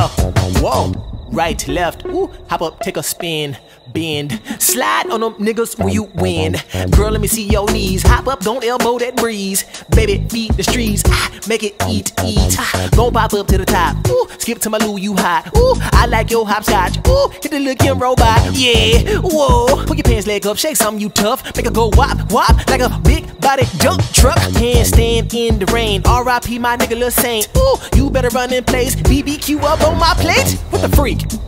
Whoa, right, left, ooh, hop up, take a spin, bend, slide on them niggas when you win. Girl, let me see your knees, hop up, don't elbow that breeze. Baby, feed the streets, ah, make it eat, eat. Ah, gon' pop up to the top, ooh, skip to my loo, you hot. Ooh, I like your hopscotch, ooh, hit the Kim robot, yeah, whoa. Leg up, shake something you tough, make it go wop, wop, like a big body jump truck. Can't stand in the rain, R.I.P. my nigga Lil Saint. Ooh, you better run in place, BBQ up on my plate. What the freak?